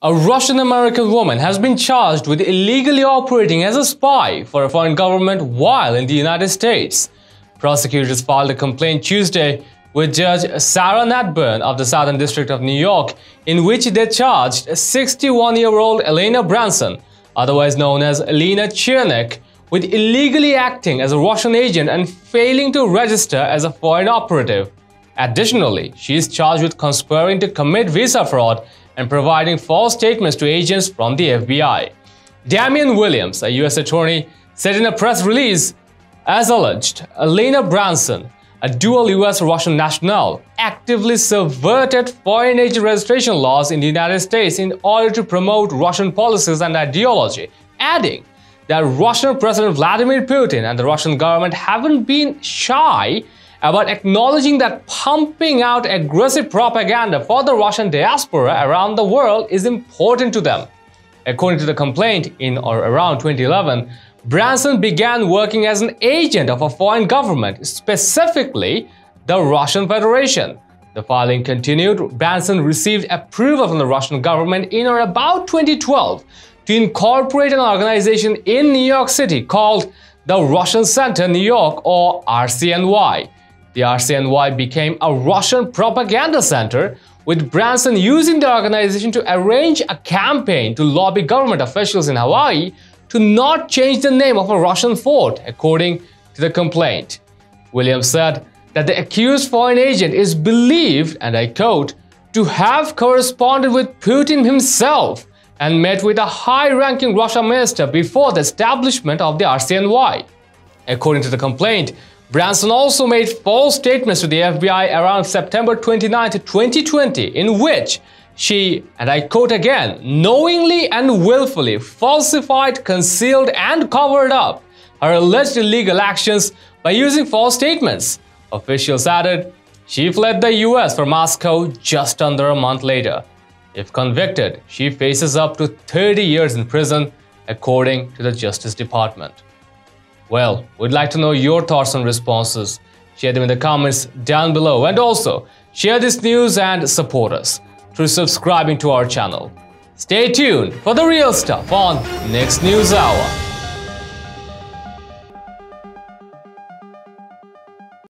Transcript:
A Russian-American woman has been charged with illegally operating as a spy for a foreign government while in the United States. Prosecutors filed a complaint Tuesday with Judge Sarah Netburn of the Southern District of New York, in which they charged 61-year-old Elena Branson, otherwise known as Elena Chernykh, with illegally acting as a Russian agent and failing to register as a foreign operative. Additionally, she is charged with conspiring to commit visa fraud and providing false statements to agents from the FBI. Damian Williams, a U.S. attorney, said in a press release, as alleged, Elena Branson, a dual U.S.-Russian national, actively subverted foreign agent registration laws in the United States in order to promote Russian policies and ideology, adding that Russian President Vladimir Putin and the Russian government haven't been shy about acknowledging that pumping out aggressive propaganda for the Russian diaspora around the world is important to them. According to the complaint, in or around 2011, Branson began working as an agent of a foreign government, specifically the Russian Federation. The filing continued. Branson received approval from the Russian government in or about 2012 to incorporate an organization in New York City called the Russian Center New York or RCNY. The RCNY became a Russian propaganda center, with Branson using the organization to arrange a campaign to lobby government officials in Hawaii to not change the name of a Russian fort, according to the complaint. Williams said that the accused foreign agent is believed, and I quote, to have corresponded with Putin himself and met with a high-ranking Russian minister before the establishment of the RCNY. According to the complaint, Branson also made false statements to the FBI around September 29, 2020, in which she, and I quote again, knowingly and willfully falsified, concealed, and covered up her alleged illegal actions by using false statements. Officials added, she fled the US for Moscow just under a month later. If convicted, she faces up to 30 years in prison, according to the Justice Department. Well, we'd like to know your thoughts and responses. Share them in the comments down below and also share this news and support us through subscribing to our channel. Stay tuned for the real stuff on Next News Hour.